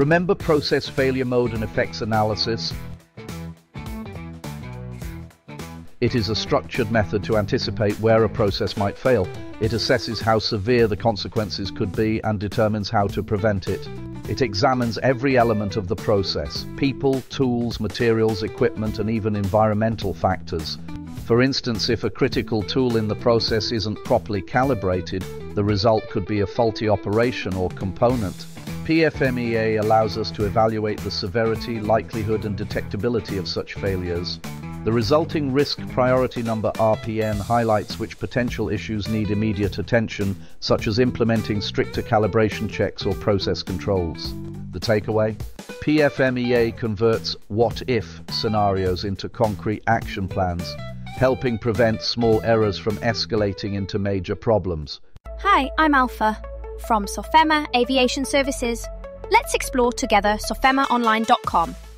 Remember process failure mode and effects analysis? It is a structured method to anticipate where a process might fail. It assesses how severe the consequences could be and determines how to prevent it. It examines every element of the process people, tools, materials, equipment, and even environmental factors. For instance, if a critical tool in the process isn't properly calibrated, the result could be a faulty operation or component. PFMEA allows us to evaluate the severity, likelihood, and detectability of such failures. The resulting risk priority number RPN highlights which potential issues need immediate attention, such as implementing stricter calibration checks or process controls. The takeaway? PFMEA converts what if scenarios into concrete action plans, helping prevent small errors from escalating into major problems. Hi, I'm Alpha from Sofema Aviation Services. Let's explore together sofemaonline.com.